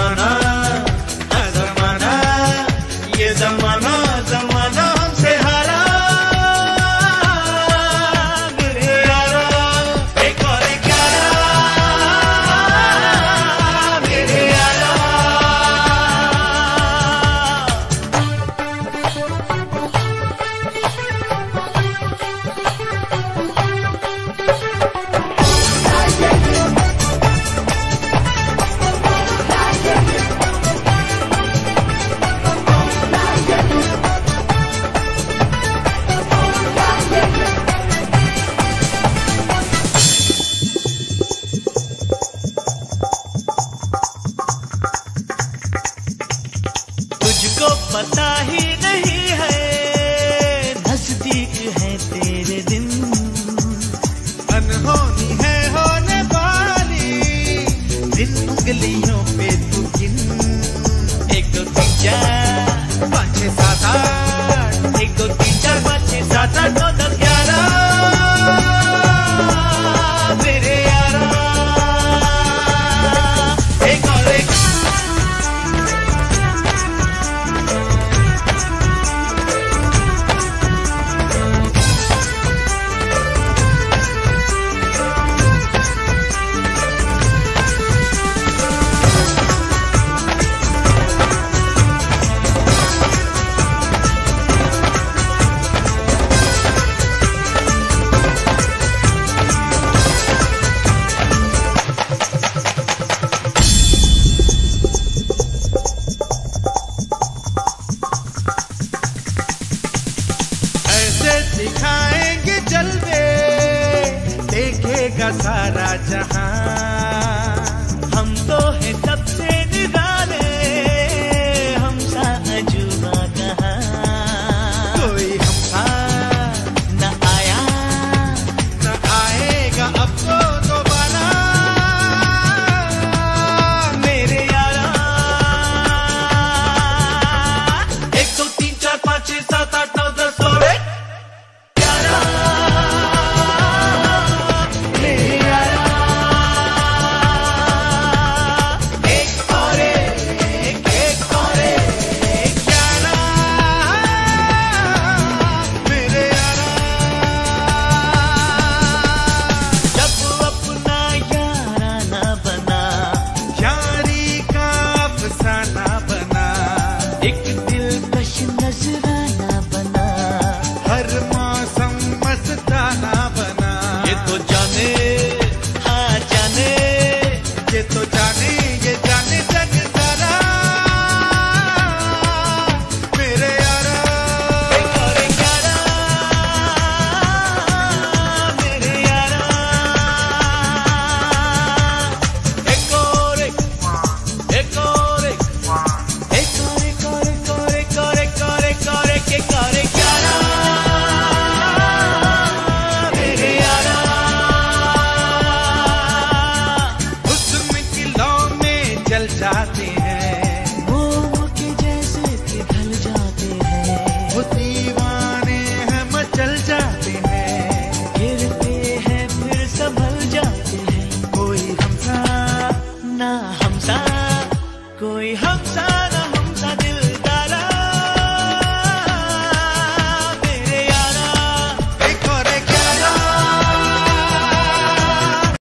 Manana. पता ही नहीं है, नज़दीक है तेरे दिन। अनहोनी है होने वाली, दिन उंगलियों पे तू गिन। एक दो तीन चार, पाँच छः सात आठ, एक दो सारा जहाँ já